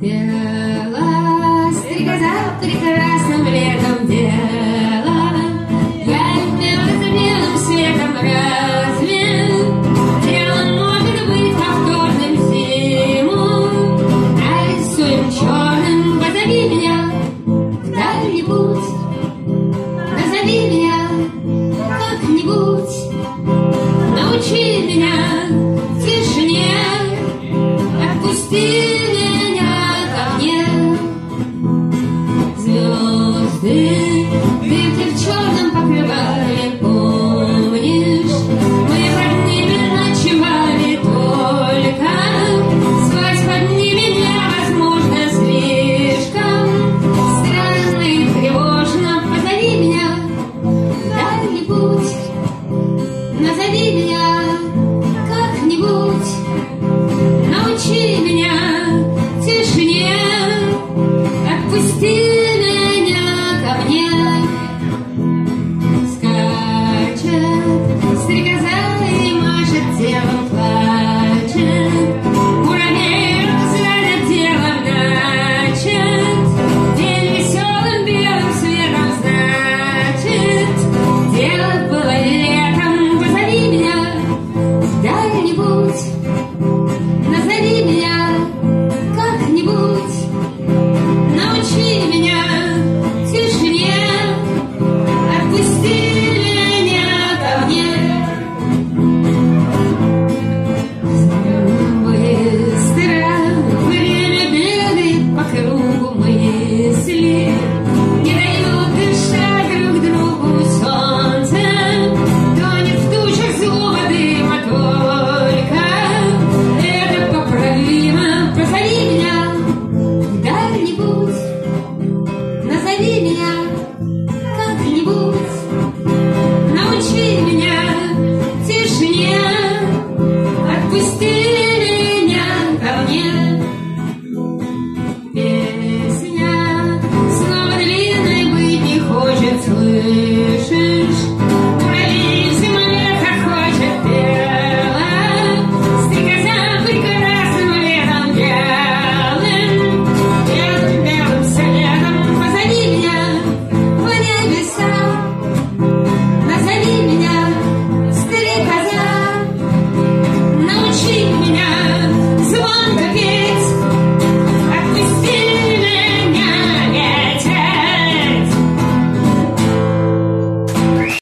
Дело стрекоза прекрасным летом дело. Я белым белым светом разве Дело может быть повторным зиму. А Нарисуем черным, позови меня в дальний путь. Назови меня как-нибудь, научи меня тишине, отпусти меня ко мне.